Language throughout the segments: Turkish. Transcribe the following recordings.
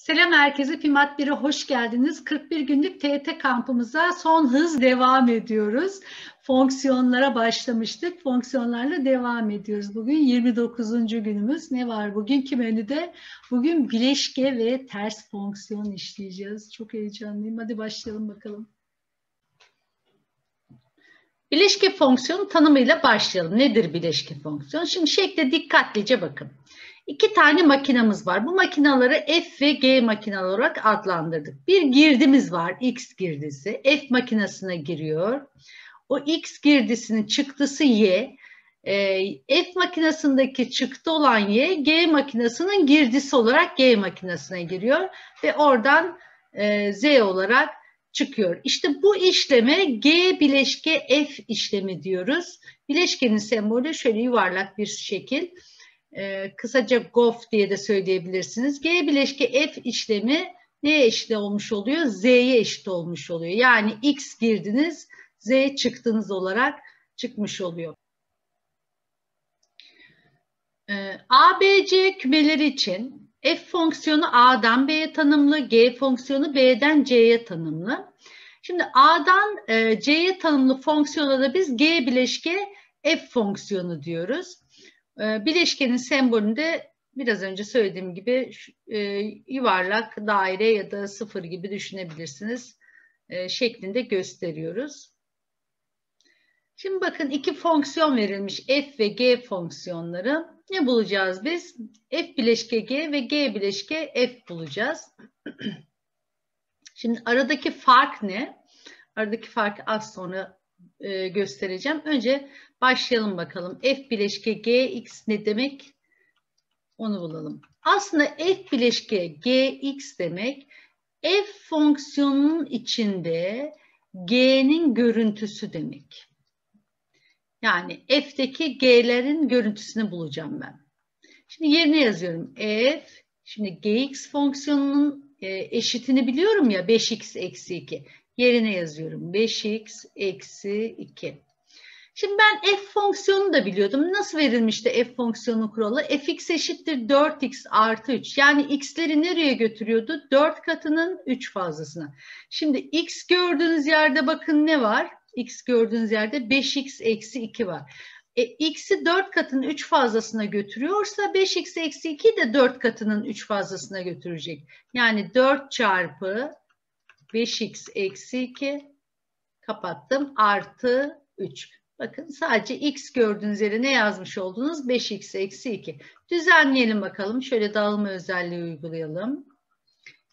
Selam herkese. Pimat 1'e hoş geldiniz. 41 günlük TET kampımıza son hız devam ediyoruz. Fonksiyonlara başlamıştık. Fonksiyonlarla devam ediyoruz. Bugün 29. günümüz. Ne var bugünkü menüde? Bugün bileşke ve ters fonksiyon işleyeceğiz. Çok heyecanlıyım. Hadi başlayalım bakalım. Bileşke fonksiyon tanımıyla başlayalım. Nedir bileşke fonksiyon? Şimdi şekle dikkatlice bakın. İki tane makinamız var. Bu makinaları F ve G makinaları olarak adlandırdık. Bir girdimiz var, X girdisi. F makinesine giriyor. O X girdisinin çıktısı Y. E, F makinesindeki çıktı olan Y, G makinesinin girdisi olarak G makinesine giriyor. Ve oradan e, Z olarak çıkıyor. İşte bu işleme G bileşke F işlemi diyoruz. Bileşkenin sembolü şöyle yuvarlak bir şekil. Ee, kısaca GOF diye de söyleyebilirsiniz. G bileşke F işlemi neye eşit olmuş oluyor? Z'ye eşit olmuş oluyor. Yani X girdiniz, Z çıktınız olarak çıkmış oluyor. Ee, A, B, C kümeleri için F fonksiyonu A'dan B'ye tanımlı, G fonksiyonu B'den C'ye tanımlı. Şimdi A'dan e, C'ye tanımlı fonksiyona da biz G bileşke F fonksiyonu diyoruz. E, bileşkenin sembolünde biraz önce söylediğim gibi e, yuvarlak, daire ya da sıfır gibi düşünebilirsiniz. E, şeklinde gösteriyoruz. Şimdi bakın iki fonksiyon verilmiş f ve g fonksiyonları. Ne bulacağız biz? f bileşke g ve g bileşke f bulacağız. Şimdi aradaki fark ne? Aradaki farkı az sonra e, göstereceğim. Önce başlayalım bakalım. F bileşke Gx ne demek? Onu bulalım. Aslında F bileşke Gx demek F fonksiyonunun içinde G'nin görüntüsü demek. Yani F'teki G'lerin görüntüsünü bulacağım ben. Şimdi yerine yazıyorum. F, şimdi Gx fonksiyonunun e, eşitini biliyorum ya 5x eksi 2 yerine yazıyorum. 5x eksi 2. Şimdi ben f fonksiyonu da biliyordum. Nasıl verilmişti f fonksiyonu kuralı? fx eşittir 4x artı 3. Yani x'leri nereye götürüyordu? 4 katının 3 fazlasına. Şimdi x gördüğünüz yerde bakın ne var? x gördüğünüz yerde 5x eksi 2 var. E, x'i 4 katının 3 fazlasına götürüyorsa 5x eksi 2 de 4 katının 3 fazlasına götürecek. Yani 4 çarpı 5x eksi 2 kapattım artı 3. Bakın sadece x gördüğünüz yere ne yazmış oldunuz? 5x eksi 2. Düzenleyelim bakalım. Şöyle dağılma özelliği uygulayalım.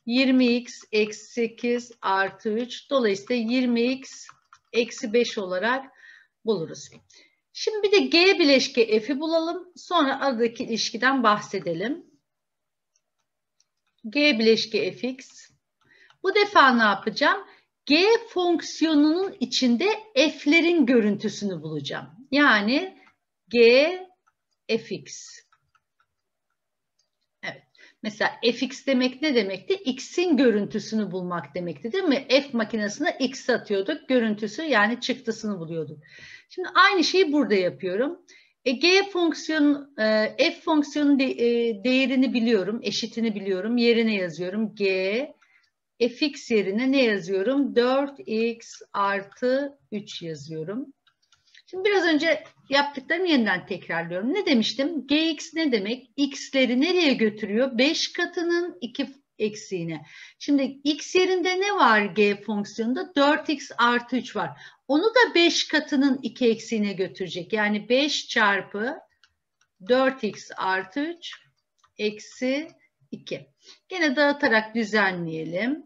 20x eksi 8 artı 3. Dolayısıyla 20x eksi 5 olarak buluruz. Şimdi bir de g bileşke f'i bulalım. Sonra aradaki ilişkiden bahsedelim. g bileşke fx bu defa ne yapacağım? G fonksiyonunun içinde f'lerin görüntüsünü bulacağım. Yani g fx. Evet. Mesela fx demek ne demekti? X'in görüntüsünü bulmak demekti değil mi? F makinesine x atıyorduk. Görüntüsü yani çıktısını buluyorduk. Şimdi aynı şeyi burada yapıyorum. E, G fonksiyonu, e, F fonksiyonun de, e, değerini biliyorum, eşitini biliyorum. Yerine yazıyorum. G fx yerine ne yazıyorum? 4x artı 3 yazıyorum. Şimdi biraz önce yaptıklarımı yeniden tekrarlıyorum. Ne demiştim? gx ne demek? x'leri nereye götürüyor? 5 katının 2 eksiğine. Şimdi x yerinde ne var g fonksiyonunda? 4x artı 3 var. Onu da 5 katının 2 eksiğine götürecek. Yani 5 çarpı 4x artı 3 eksi 2. Gene dağıtarak düzenleyelim.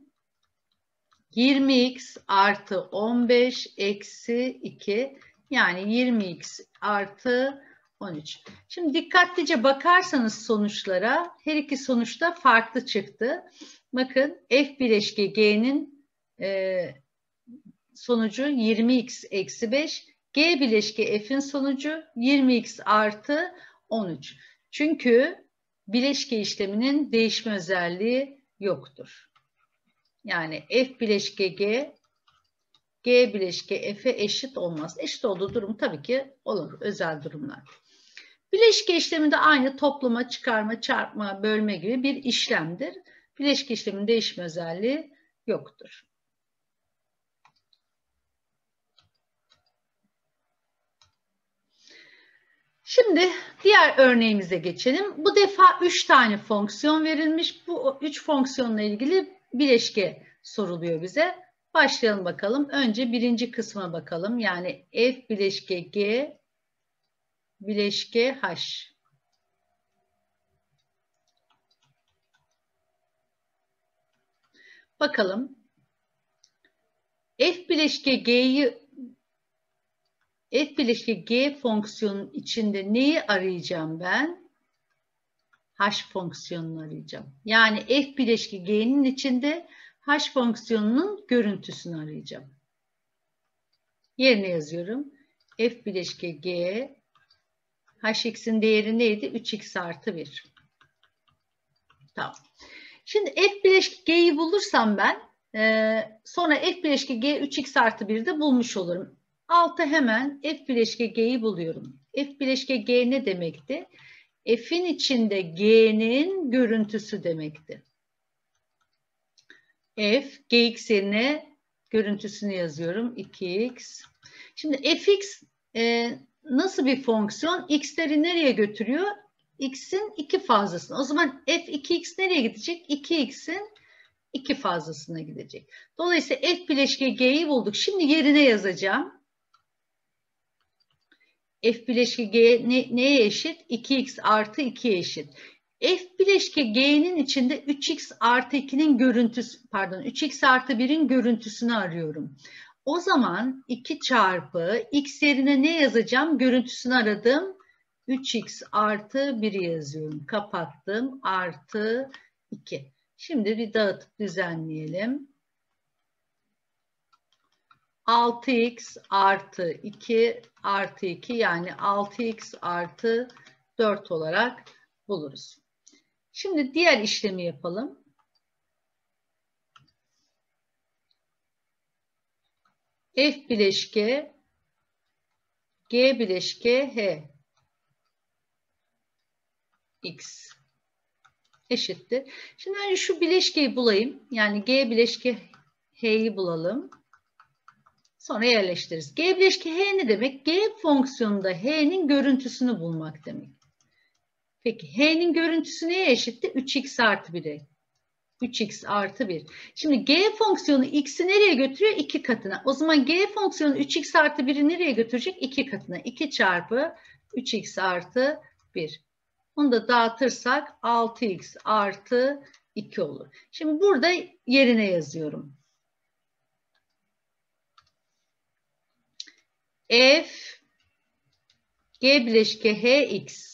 20x artı 15 eksi 2 yani 20x artı 13. Şimdi dikkatlice bakarsanız sonuçlara her iki sonuçta farklı çıktı. Bakın f bileşke g'nin e, sonucu 20x eksi 5. G bileşke f'in sonucu 20x artı 13. Çünkü bileşke işleminin değişme özelliği yoktur. Yani F bileşke G, G bileşke F'e eşit olmaz. Eşit olduğu durum tabii ki olur. Özel durumlar. Bileşke işlemi de aynı toplama, çıkarma, çarpma, bölme gibi bir işlemdir. Bileşke işlemin değişme özelliği yoktur. Şimdi diğer örneğimize geçelim. Bu defa 3 tane fonksiyon verilmiş. Bu 3 fonksiyonla ilgili bileşke soruluyor bize. Başlayalım bakalım. Önce birinci kısma bakalım. Yani f bileşke g bileşke h. Bakalım. F bileşke G'yi F bileşke G fonksiyonun içinde neyi arayacağım ben? H fonksiyonunu arayacağım. Yani F bileşke G'nin içinde H fonksiyonunun görüntüsünü arayacağım. Yerine yazıyorum. F bileşke G Hx'in değeri neydi? 3x artı 1. Tamam. Şimdi f bileşki g'yi bulursam ben e, sonra f bileşki g 3x artı 1'de bulmuş olurum. Altı hemen f bileşki g'yi buluyorum. f bileşki g ne demekti? F'in içinde g'nin görüntüsü demekti. f gx yerine görüntüsünü yazıyorum. 2x. Şimdi fx e, nasıl bir fonksiyon? x'leri nereye götürüyor? x'in iki fazlasına. O zaman f 2x nereye gidecek? 2x'in iki fazlasına gidecek. Dolayısıyla f bileşke g'yi bulduk. Şimdi yerine yazacağım. F bileşke g ne, neye eşit? 2x artı 2'ye eşit. f bileşke g'nin içinde 3x artı 2'nin görüntüsü pardon 3x artı 1'in görüntüsünü arıyorum. O zaman 2 çarpı x yerine ne yazacağım? Görüntüsünü aradım. 3x artı 1 yazıyorum. Kapattım. Artı 2. Şimdi bir dağıtıp düzenleyelim. 6x artı 2 artı 2 yani 6x artı 4 olarak buluruz. Şimdi diğer işlemi yapalım. F bileşke G bileşke H X eşittir. Şimdi önce şu bileşkeyi bulayım. Yani G bileşke H'yi bulalım. Sonra yerleştiririz. G bileşke H ne demek? G fonksiyonunda H'nin görüntüsünü bulmak demek. Peki H'nin görüntüsü neye eşitti? 3x artı 1'e. 3x artı 1. Şimdi g fonksiyonu x'i nereye götürüyor? 2 katına. O zaman g fonksiyonu 3x artı 1'i nereye götürecek? 2 katına. 2 çarpı 3x artı 1. Onu da dağıtırsak 6x artı 2 olur. Şimdi burada yerine yazıyorum. F g bileşke h x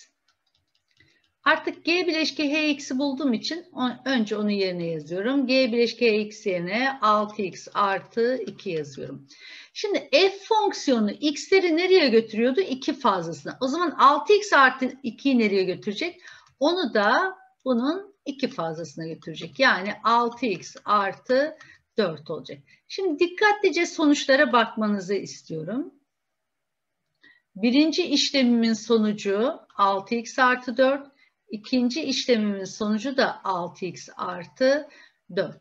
Artık G bileşke Hx'i bulduğum için önce onu yerine yazıyorum. G bileşke Hx yerine 6x artı 2 yazıyorum. Şimdi f fonksiyonu x'leri nereye götürüyordu? 2 fazlasına. O zaman 6x artı 2'yi nereye götürecek? Onu da bunun 2 fazlasına götürecek. Yani 6x artı 4 olacak. Şimdi dikkatlice sonuçlara bakmanızı istiyorum. Birinci işlemimin sonucu 6x artı 4. İkinci işlemimin sonucu da 6x artı 4.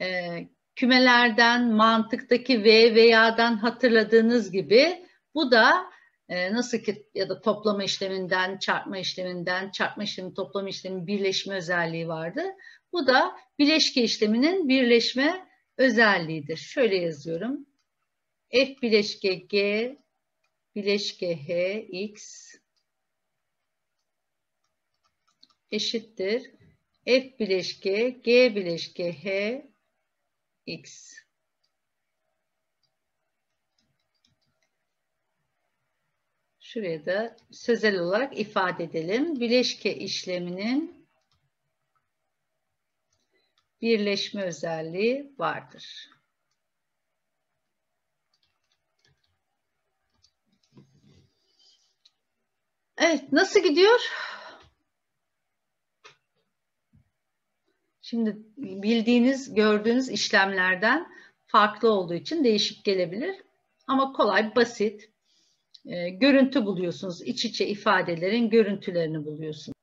Ee, kümelerden, mantıktaki V veya'dan hatırladığınız gibi bu da e, nasıl ki ya da toplama işleminden, çarpma işleminden, çarpma işlemi, toplama işlemi birleşme özelliği vardı. Bu da bileşke işleminin birleşme özelliğidir. Şöyle yazıyorum. F bileşke G bileşke H X eşittir. F bileşke G bileşke H X. Şuraya da sözel olarak ifade edelim. Bileşke işleminin birleşme özelliği vardır. Evet, nasıl gidiyor? Şimdi bildiğiniz, gördüğünüz işlemlerden farklı olduğu için değişik gelebilir. Ama kolay, basit. E, görüntü buluyorsunuz. İç içe ifadelerin görüntülerini buluyorsunuz.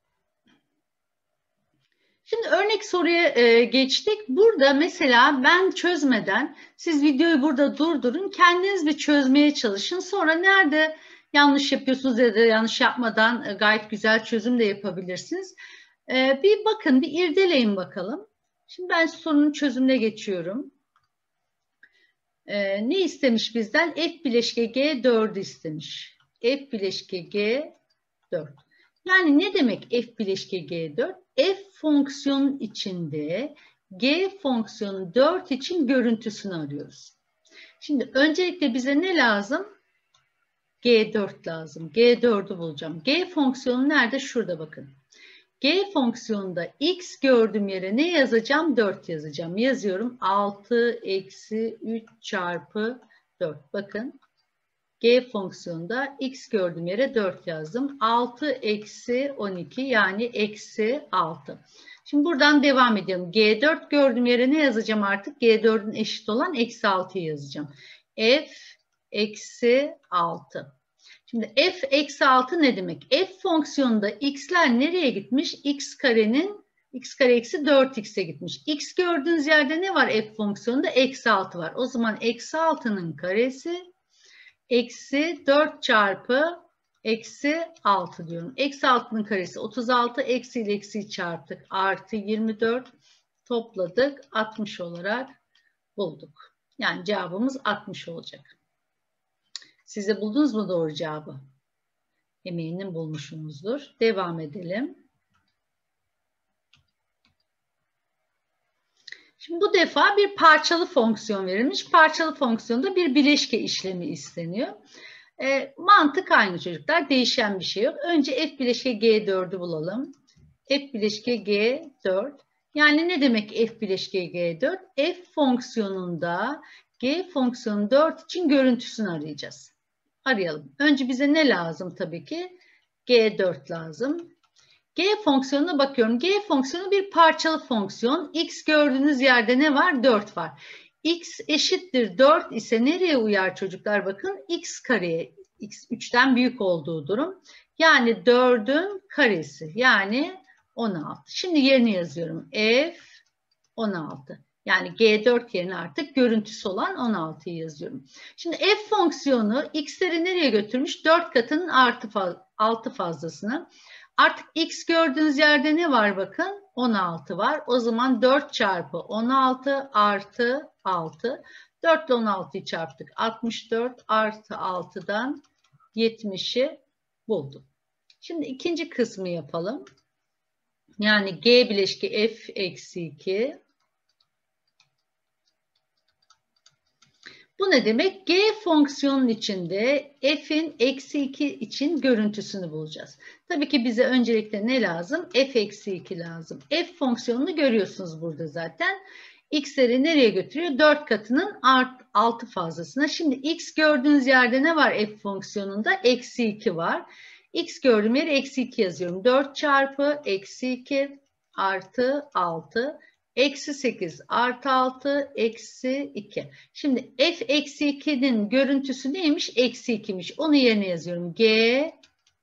Şimdi örnek soruya e, geçtik. Burada mesela ben çözmeden siz videoyu burada durdurun. Kendiniz bir çözmeye çalışın. Sonra nerede yanlış yapıyorsunuz ya da yanlış yapmadan e, gayet güzel çözüm de yapabilirsiniz. E, bir bakın, bir irdeleyin bakalım. Şimdi ben sorunun çözümüne geçiyorum. E, ne istemiş bizden? F bileşke G 4 istemiş. F bileşke G 4. Yani ne demek F bileşke G 4? F fonksiyonun içinde G fonksiyonu 4 için görüntüsünü arıyoruz. Şimdi öncelikle bize ne lazım? G4 lazım. G4'ü bulacağım. G fonksiyonu nerede? Şurada bakın. G fonksiyonunda x gördüğüm yere ne yazacağım? 4 yazacağım. Yazıyorum 6 eksi 3 çarpı 4. Bakın G fonksiyonunda x gördüğüm yere 4 yazdım. 6 eksi 12 yani eksi 6. Şimdi buradan devam ediyorum. G4 gördüğüm yere ne yazacağım artık? G4'ün eşit olan eksi 6'yı yazacağım. F eksi 6. Şimdi f eksi 6 ne demek? F fonksiyonunda x'ler nereye gitmiş? x karenin x kare eksi 4x'e gitmiş. x gördüğünüz yerde ne var f fonksiyonunda? Eksi 6 var. O zaman eksi 6'nın karesi eksi 4 çarpı eksi 6 diyorum. Eksi 6'nın karesi 36. Eksi ile eksiyi çarptık. Artı 24 topladık. 60 olarak bulduk. Yani cevabımız 60 olacak. Siz de buldunuz mu doğru cevabı? Eminim bulmuşsunuzdur. Devam edelim. Şimdi bu defa bir parçalı fonksiyon verilmiş. Parçalı fonksiyonda bir bileşke işlemi isteniyor. E, mantık aynı çocuklar. Değişen bir şey yok. Önce f bileşke g4'ü bulalım. f bileşke g4. Yani ne demek f bileşke g4? f fonksiyonunda g fonksiyonu 4 için görüntüsünü arayacağız arayalım. Önce bize ne lazım tabii ki? G4 lazım. G fonksiyonuna bakıyorum. G fonksiyonu bir parçalı fonksiyon. X gördüğünüz yerde ne var? 4 var. X eşittir 4 ise nereye uyar çocuklar? Bakın X kareye. X 3'ten büyük olduğu durum. Yani 4'ün karesi. Yani 16. Şimdi yerini yazıyorum. F 16. Yani G4 yerine artık görüntüsü olan 16'yı yazıyorum. Şimdi f fonksiyonu x'leri nereye götürmüş? 4 katının artı faz 6 fazlasına. Artık x gördüğünüz yerde ne var bakın? 16 var. O zaman 4 çarpı 16 artı 6. 4 ile 16'yı çarptık. 64 artı 6'dan 70'i buldum. Şimdi ikinci kısmı yapalım. Yani g bileşki f eksi 2 Bu ne demek? G fonksiyonun içinde f'in eksi 2 için görüntüsünü bulacağız. Tabii ki bize öncelikle ne lazım? f eksi 2 lazım. f fonksiyonunu görüyorsunuz burada zaten. x'leri nereye götürüyor? 4 katının art, 6 fazlasına. Şimdi x gördüğünüz yerde ne var f fonksiyonunda? Eksi 2 var. x gördüğüm yere eksi 2 yazıyorum. 4 çarpı eksi 2 artı 6 Eksi 8 artı 6 eksi 2. Şimdi f eksi 2'nin görüntüsü neymiş? Eksi 2'miş. Onu yerine yazıyorum. G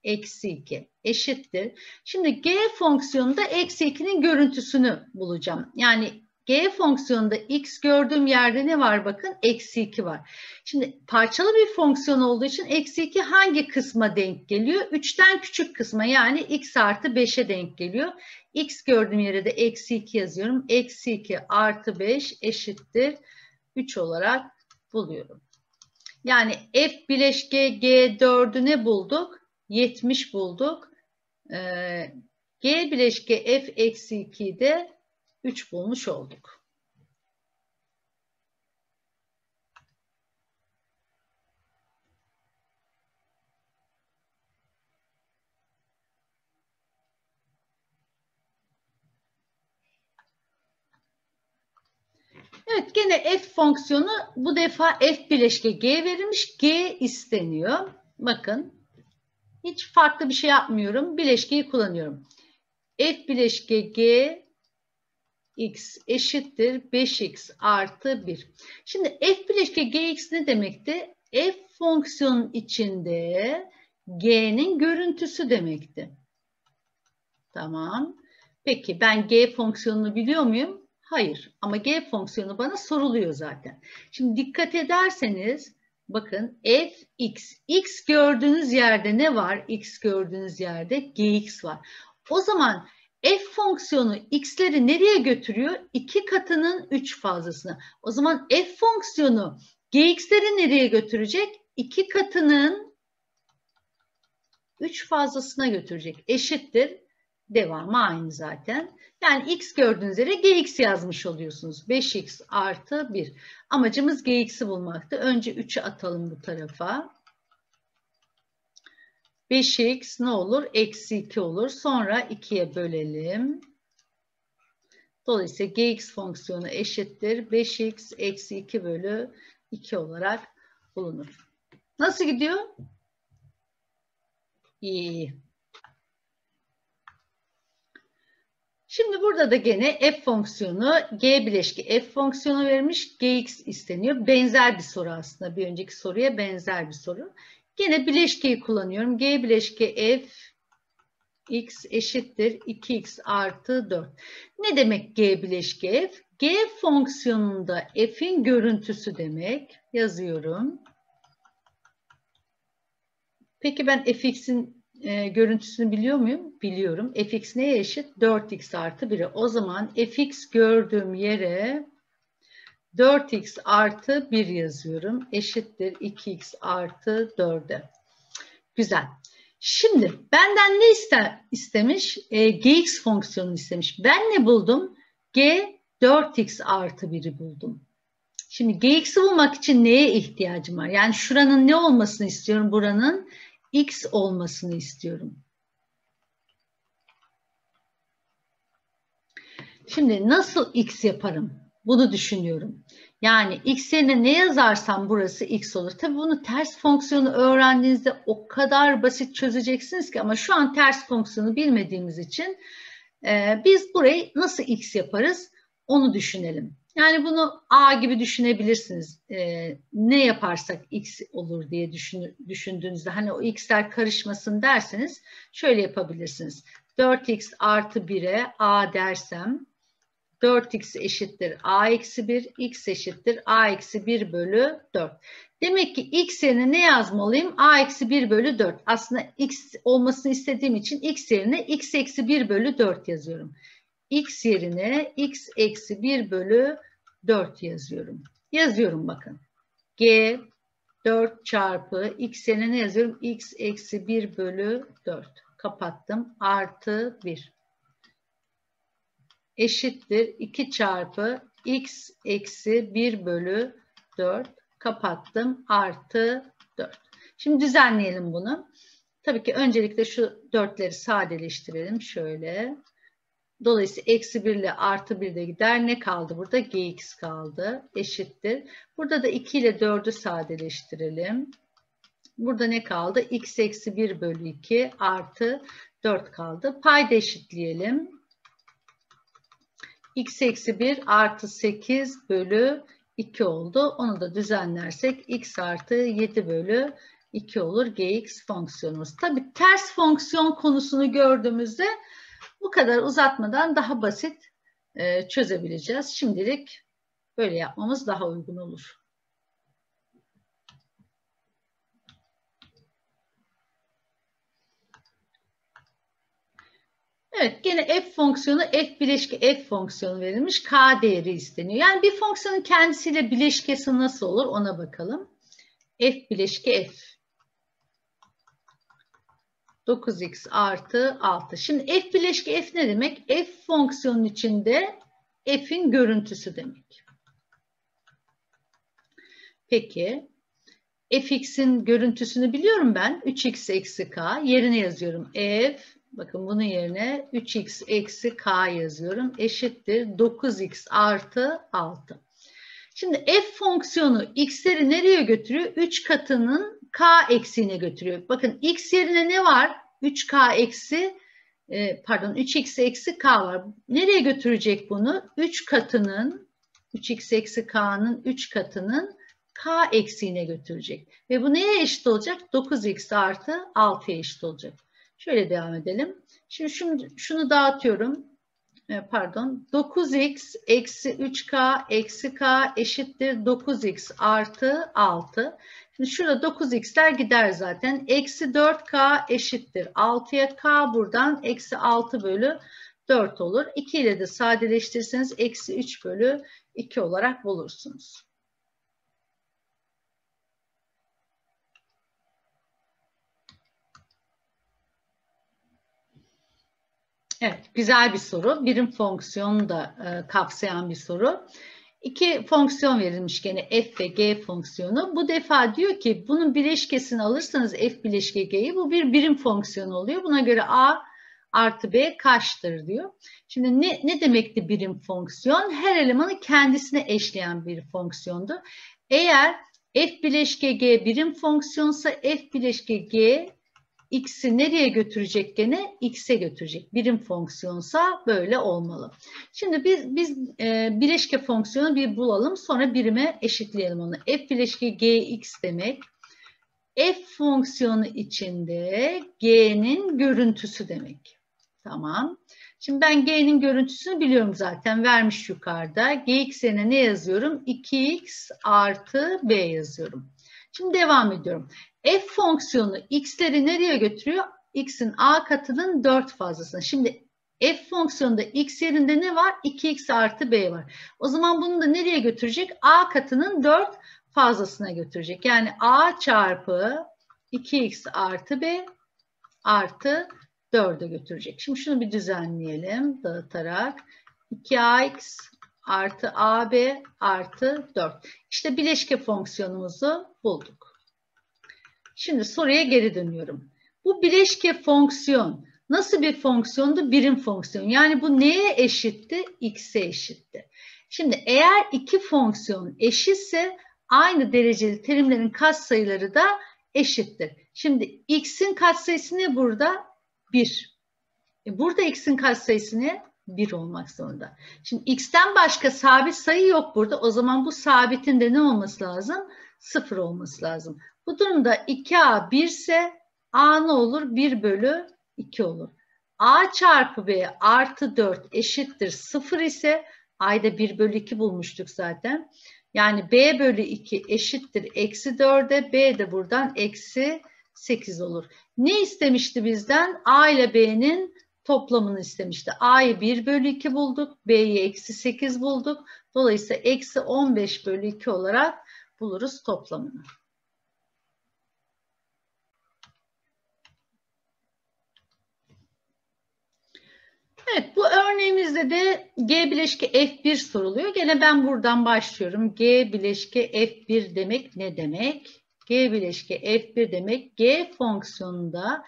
eksi 2 eşittir. Şimdi g fonksiyonunda eksi 2'nin görüntüsünü bulacağım. Yani g fonksiyonunda x gördüğüm yerde ne var bakın? Eksi 2 var. Şimdi parçalı bir fonksiyon olduğu için eksi 2 hangi kısma denk geliyor? 3'ten küçük kısma yani x artı 5'e denk geliyor. x gördüğüm yere de eksi 2 yazıyorum. Eksi 2 artı 5 eşittir 3 olarak buluyorum. Yani f bileşke g4'ü ne bulduk? 70 bulduk. Ee, g bileşke f eksi 2'yi de 3 bulmuş olduk. Evet gene f fonksiyonu bu defa f bileşke g verilmiş. G isteniyor. Bakın hiç farklı bir şey yapmıyorum. Bileşkeyi kullanıyorum. f bileşke g x eşittir 5x artı 1. Şimdi f bileşke gx ne demekti? f fonksiyonun içinde g'nin görüntüsü demekti. Tamam. Peki ben g fonksiyonunu biliyor muyum? Hayır ama g fonksiyonu bana soruluyor zaten. Şimdi dikkat ederseniz bakın f x. x gördüğünüz yerde ne var? x gördüğünüz yerde gx var. O zaman f fonksiyonu x'leri nereye götürüyor? 2 katının 3 fazlasına. O zaman f fonksiyonu gx'leri nereye götürecek? 2 katının 3 fazlasına götürecek. Eşittir. Devamı aynı zaten. Yani x gördüğünüz yere gx yazmış oluyorsunuz. 5x artı 1. Amacımız gx'i bulmaktı. Önce 3'ü atalım bu tarafa. 5x ne olur? Eksi 2 olur. Sonra 2'ye bölelim. Dolayısıyla gx fonksiyonu eşittir. 5x eksi 2 bölü 2 olarak bulunur. Nasıl gidiyor? İyi. Şimdi burada da gene f fonksiyonu g bileşki f fonksiyonu vermiş. gx isteniyor. Benzer bir soru aslında. Bir önceki soruya benzer bir soru. Gene bileşkeyi kullanıyorum. G bileşke f x eşittir 2x artı 4. Ne demek G bileşke f? G fonksiyonunda f'in görüntüsü demek. Yazıyorum. Peki ben fx'in e, görüntüsünü biliyor muyum? Biliyorum. fx neye eşit? 4x artı 1'e. O zaman fx gördüğüm yere 4x artı 1 yazıyorum. Eşittir 2x artı 4'e. Güzel. Şimdi benden ne iste, istemiş? E, gx fonksiyonunu istemiş. Ben ne buldum? g 4x artı 1'i buldum. Şimdi gx'i bulmak için neye ihtiyacım var? Yani şuranın ne olmasını istiyorum? Buranın x olmasını istiyorum. Şimdi nasıl x yaparım? Bunu düşünüyorum. Yani x yerine ne yazarsam burası x olur. Tabii bunu ters fonksiyonu öğrendiğinizde o kadar basit çözeceksiniz ki ama şu an ters fonksiyonu bilmediğimiz için e, biz burayı nasıl x yaparız onu düşünelim. Yani bunu a gibi düşünebilirsiniz. E, ne yaparsak x olur diye düşün, düşündüğünüzde hani o x'ler karışmasın derseniz şöyle yapabilirsiniz. 4x artı 1'e a dersem 4x eşittir a eksi 1, x eşittir a eksi 1 bölü 4. Demek ki x yerine ne yazmalıyım? a eksi 1 bölü 4. Aslında x olmasını istediğim için x yerine x eksi 1 bölü 4 yazıyorum. x yerine x eksi 1 bölü 4 yazıyorum. Yazıyorum bakın. g 4 çarpı x yerine ne yazıyorum? x eksi 1 bölü 4. Kapattım. Artı 1 eşittir 2 çarpı x eksi 1 bölü 4 kapattım artı 4. Şimdi düzenleyelim bunu. Tabii ki öncelikle şu dörtleri sadeleştirelim şöyle. Dolayısıyla eksi 1 ile artı 1 de gider. Ne kaldı burada? gx kaldı. Eşittir. Burada da 2 ile 4'ü sadeleştirelim. Burada ne kaldı? x eksi 1 bölü 2 artı 4 kaldı. Payda eşitleyelim x eksi 1 artı 8 bölü 2 oldu. Onu da düzenlersek x artı 7 bölü 2 olur gx fonksiyonumuz. Tabi ters fonksiyon konusunu gördüğümüzde bu kadar uzatmadan daha basit e, çözebileceğiz. Şimdilik böyle yapmamız daha uygun olur. Evet gene f fonksiyonu f bileşke f fonksiyonu verilmiş. K değeri isteniyor. Yani bir fonksiyonun kendisiyle bileşkesi nasıl olur ona bakalım. f bileşke f. 9x artı 6. Şimdi f bileşke f ne demek? f fonksiyonun içinde f'in görüntüsü demek. Peki fx'in görüntüsünü biliyorum ben. 3x eksi k. Yerine yazıyorum f Bakın bunun yerine 3x eksi k yazıyorum. Eşittir 9x artı 6. Şimdi f fonksiyonu x'leri nereye götürüyor? 3 katının k eksiğine götürüyor. Bakın x yerine ne var? 3k eksi e, pardon 3x eksi k var. Nereye götürecek bunu? 3 katının 3x eksi k'nın 3 katının k eksiğine götürecek. Ve bu neye eşit olacak? 9x artı 6'ya eşit olacak. Şöyle devam edelim. Şimdi şunu, şunu dağıtıyorum. e, pardon 9x eksi 3k eksi k eşittir 9x artı 6. Şimdi şurada 9x'ler gider zaten. Eksi 4k eşittir 6'ya k buradan eksi 6 bölü 4 olur. 2 ile de sadeleştirirseniz eksi 3 bölü 2 olarak bulursunuz. Evet, güzel bir soru. Birim fonksiyonu da e, kapsayan bir soru. İki fonksiyon verilmiş gene f ve g fonksiyonu. Bu defa diyor ki bunun bileşkesini alırsanız f bileşke g'yi bu bir birim fonksiyon oluyor. Buna göre a artı b kaçtır diyor. Şimdi ne, ne demekti birim fonksiyon? Her elemanı kendisine eşleyen bir fonksiyondu. Eğer f bileşke g birim fonksiyonsa f bileşke g x'i nereye götürecek gene? x'e götürecek. Birim fonksiyonsa böyle olmalı. Şimdi biz biz e, bileşke fonksiyonu bir bulalım. Sonra birime eşitleyelim onu. f bileşke gx demek. f fonksiyonu içinde g'nin görüntüsü demek. Tamam. Şimdi ben g'nin görüntüsünü biliyorum zaten. Vermiş yukarıda. gx yerine ne yazıyorum? 2x artı b yazıyorum. Şimdi devam ediyorum. F fonksiyonu x'leri nereye götürüyor? x'in a katının 4 fazlasına. Şimdi f fonksiyonunda x yerinde ne var? 2x artı b var. O zaman bunu da nereye götürecek? a katının 4 fazlasına götürecek. Yani a çarpı 2x artı b artı 4'e götürecek. Şimdi şunu bir düzenleyelim dağıtarak. 2ax artı ab artı 4. İşte bileşke fonksiyonumuzu bulduk. Şimdi soruya geri dönüyorum. Bu bileşke fonksiyon nasıl bir fonksiyondu? Birim fonksiyon. Yani bu neye eşitti? X'e eşitti. Şimdi eğer iki fonksiyon eşitse aynı dereceli terimlerin katsayıları da eşittir. Şimdi x'in katsayısı ne burada? 1. E burada x'in katsayısı ne? 1 olmak zorunda. Şimdi x'ten başka sabit sayı yok burada. O zaman bu sabitin de ne olması lazım? 0 olması lazım. Bu durumda 2a 1 ise a ne olur? 1 bölü 2 olur. a çarpı b artı 4 eşittir 0 ise a'da 1 bölü 2 bulmuştuk zaten. Yani b bölü 2 eşittir eksi 4'e b de buradan eksi 8 olur. Ne istemişti bizden? a ile b'nin toplamını istemişti. a'yı 1 bölü 2 bulduk. b'yi eksi 8 bulduk. Dolayısıyla eksi 15 bölü 2 olarak buluruz toplamını. Evet bu örneğimizde de G bileşke F1 soruluyor. Gene ben buradan başlıyorum. G bileşke F1 demek ne demek? G bileşke F1 demek G fonksiyonunda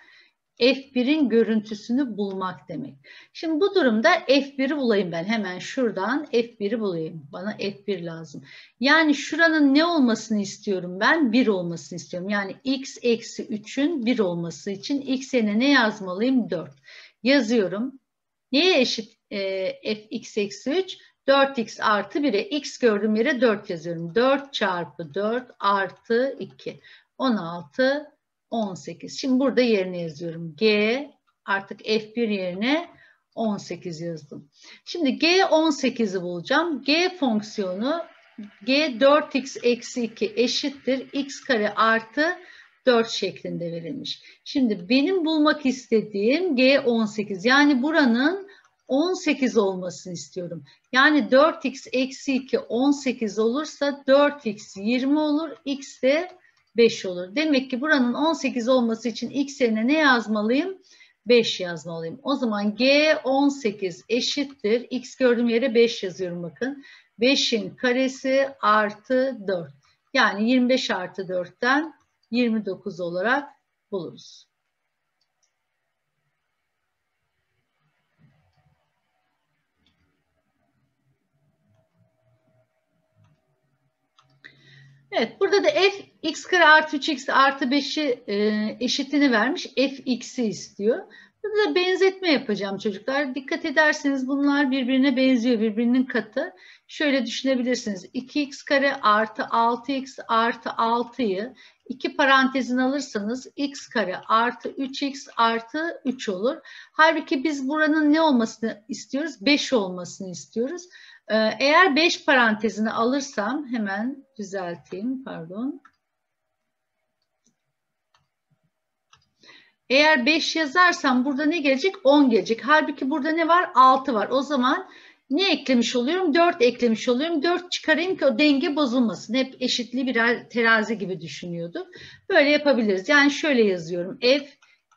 F1'in görüntüsünü bulmak demek. Şimdi bu durumda F1'i bulayım ben. Hemen şuradan F1'i bulayım. Bana F1 lazım. Yani şuranın ne olmasını istiyorum ben? 1 olmasını istiyorum. Yani x eksi 3'ün 1 olması için x ne yazmalıyım? 4. Yazıyorum. Neye eşit e, fx eksi 3? 4x artı 1'e x gördüğüm yere 4 yazıyorum. 4 çarpı 4 artı 2. 16, 18. Şimdi burada yerine yazıyorum. G artık F1 yerine 18 yazdım. Şimdi G 18'i bulacağım. G fonksiyonu G 4x eksi 2 eşittir. x kare artı 4 şeklinde verilmiş. Şimdi benim bulmak istediğim G 18. Yani buranın 18 olmasını istiyorum. Yani 4x eksi 2 18 olursa 4x 20 olur. x de 5 olur. Demek ki buranın 18 olması için x yerine ne yazmalıyım? 5 yazmalıyım. O zaman g 18 eşittir. x gördüğüm yere 5 yazıyorum bakın. 5'in karesi artı 4. Yani 25 artı 4'ten 29 olarak buluruz. Evet burada da f x kare artı 3x artı 5'i e, eşitini vermiş. f x'i istiyor. Burada da benzetme yapacağım çocuklar. Dikkat ederseniz bunlar birbirine benziyor. Birbirinin katı. Şöyle düşünebilirsiniz. 2x kare artı 6x artı 6'yı iki parantezin alırsanız x kare artı 3x artı 3 olur. Halbuki biz buranın ne olmasını istiyoruz? 5 olmasını istiyoruz. Ee, eğer 5 parantezini alırsam hemen düzelteyim pardon. Eğer 5 yazarsam burada ne gelecek? 10 gelecek. Halbuki burada ne var? 6 var. O zaman ne eklemiş oluyorum? 4 eklemiş oluyorum. 4 çıkarayım ki o denge bozulmasın. Hep eşitli birer terazi gibi düşünüyorduk. Böyle yapabiliriz. Yani şöyle yazıyorum. F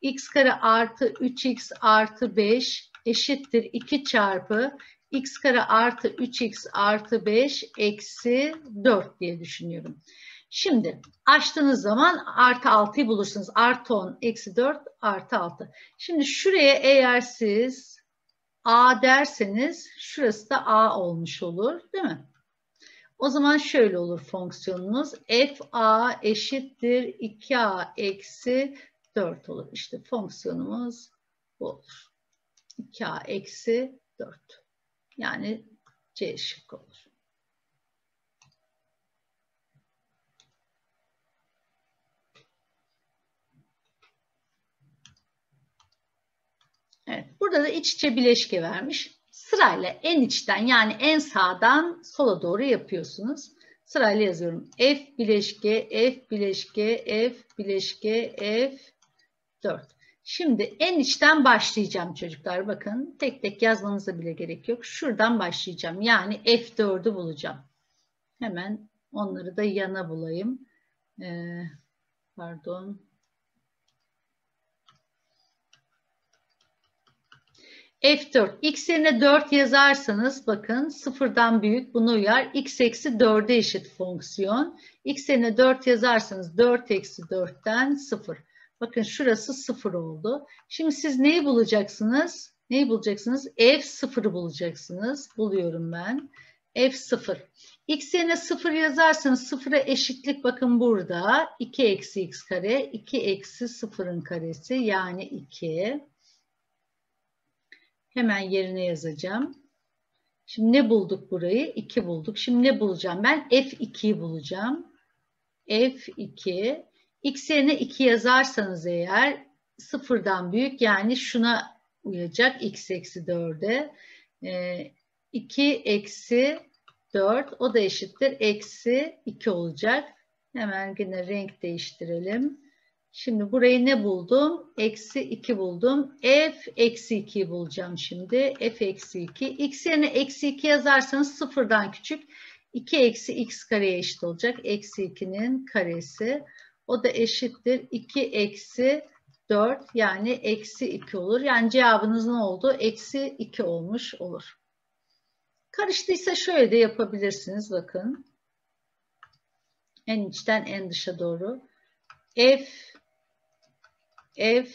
x kare artı 3x artı 5 eşittir 2 çarpı x kare artı 3x artı 5 eksi 4 diye düşünüyorum. Şimdi açtığınız zaman artı 6'yı bulursunuz. Artı 10, eksi 4, artı 6. Şimdi şuraya eğer siz A derseniz şurası da A olmuş olur değil mi? O zaman şöyle olur fonksiyonunuz. f a eşittir 2a eksi 4 olur. İşte fonksiyonumuz bu olur. 2a eksi 4. Yani C şıkkı olur. Evet, burada da iç içe bileşke vermiş. Sırayla en içten yani en sağdan sola doğru yapıyorsunuz. Sırayla yazıyorum. F bileşke, F bileşke, F bileşke, F 4. Şimdi en içten başlayacağım çocuklar. Bakın tek tek yazmanıza bile gerek yok. Şuradan başlayacağım. Yani F4'ü bulacağım. Hemen onları da yana bulayım. Ee, pardon. F4. X yerine 4 yazarsanız bakın sıfırdan büyük bunu uyar. X eksi 4'e eşit fonksiyon. X yerine 4 yazarsanız 4 eksi 4'ten 0. Bakın şurası 0 oldu. Şimdi siz neyi bulacaksınız? Neyi bulacaksınız? F0'ı bulacaksınız. Buluyorum ben. F0. X yerine 0 yazarsanız 0'a eşitlik bakın burada. 2 eksi x kare. 2 eksi 0'ın karesi yani 2. Hemen yerine yazacağım. Şimdi ne bulduk burayı? 2 bulduk. Şimdi ne bulacağım ben? F2'yi bulacağım. F2. X yerine 2 yazarsanız eğer sıfırdan büyük yani şuna uyacak. X eksi 4'e. Ee, 2 eksi 4 o da eşittir. Eksi 2 olacak. Hemen yine renk değiştirelim. Şimdi burayı ne buldum? Eksi 2 buldum. F eksi 2'yi bulacağım şimdi. F eksi 2. X yerine eksi 2 yazarsanız sıfırdan küçük. 2 eksi x kareye eşit olacak. Eksi 2'nin karesi. O da eşittir. 2 eksi 4 yani eksi 2 olur. Yani cevabınız ne oldu? Eksi 2 olmuş olur. Karıştıysa şöyle de yapabilirsiniz. Bakın. En içten en dışa doğru. F F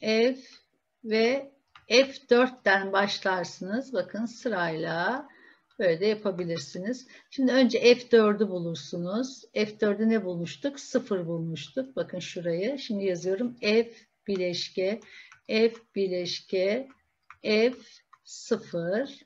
F ve F4'ten başlarsınız. Bakın sırayla böyle de yapabilirsiniz. Şimdi önce F4'ü bulursunuz. F4'ü ne bulmuştuk? 0 bulmuştuk. Bakın şurayı. Şimdi yazıyorum. F bileşke F bileşke F0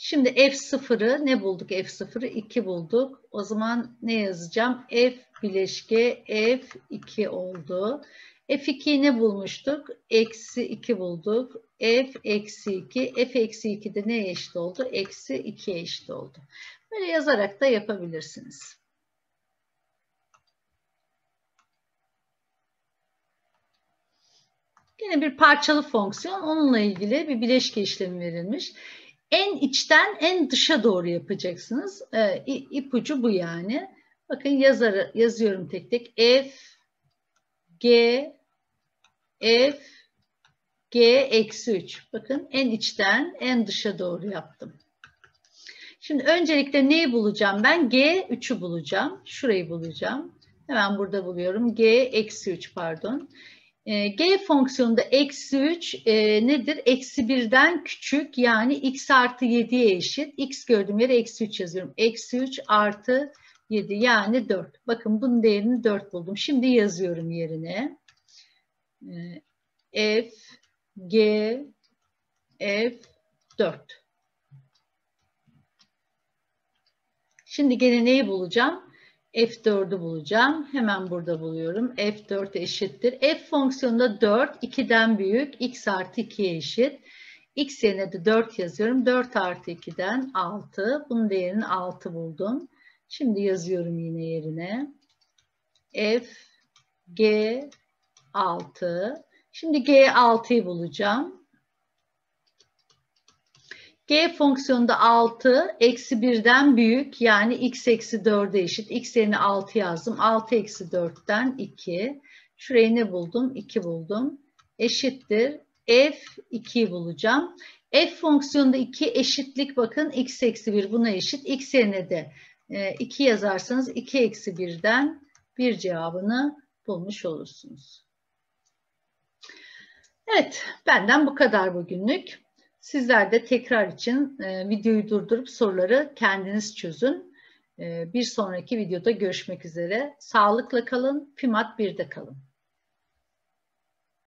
Şimdi F0'ı ne bulduk? F0'ı 2 bulduk. O zaman ne yazacağım? F bileşke F2 oldu. F2'yi ne bulmuştuk? Eksi 2 bulduk. F eksi 2. F eksi 2 de neye eşit oldu? Eksi 2'ye eşit oldu. Böyle yazarak da yapabilirsiniz. Yine bir parçalı fonksiyon. Onunla ilgili bir bileşke işlemi verilmiş en içten en dışa doğru yapacaksınız. E, ipucu bu yani. Bakın yazarı yazıyorum tek tek. F G F G eksi 3. Bakın en içten en dışa doğru yaptım. Şimdi öncelikle neyi bulacağım ben? G 3'ü bulacağım. Şurayı bulacağım. Hemen burada buluyorum. G eksi 3 pardon. E, G fonksiyonunda eksi 3 e, nedir? Eksi 1'den küçük yani x artı 7'ye eşit. x gördüğüm yere eksi 3 yazıyorum. Eksi 3 artı 7 yani 4. Bakın bunun değerini 4 buldum. Şimdi yazıyorum yerine. E, f, G, F, 4. Şimdi gene neyi bulacağım? F4'ü bulacağım. Hemen burada buluyorum. F4 eşittir. F fonksiyonunda 4 2'den büyük. X artı 2'ye eşit. X yerine de 4 yazıyorum. 4 artı 2'den 6. Bunun değerini 6 buldum. Şimdi yazıyorum yine yerine. F G 6. Şimdi G6'yı bulacağım. G fonksiyonunda 6 eksi 1'den büyük yani x eksi 4'e eşit. X yerine 6 yazdım. 6 eksi 4'ten 2. Şurayı ne buldum? 2 buldum. Eşittir. F 2'yi bulacağım. F fonksiyonunda 2 eşitlik bakın x eksi 1 buna eşit. X yerine de 2 e, yazarsanız 2 eksi 1'den bir cevabını bulmuş olursunuz. Evet benden bu kadar bugünlük. Sizler de tekrar için e, videoyu durdurup soruları kendiniz çözün. E, bir sonraki videoda görüşmek üzere. Sağlıkla kalın, Pimat 1'de kalın.